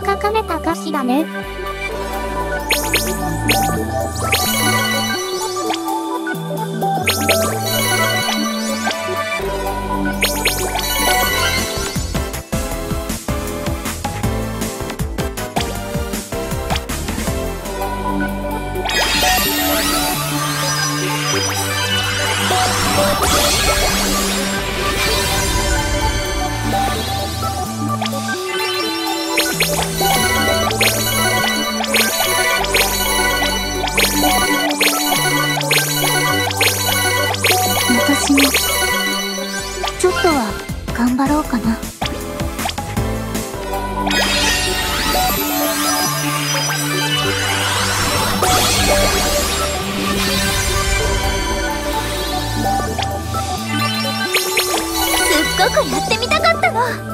書かれたかしらね。私もちょっとは頑張ろうかな。すっごくやってみたかったの。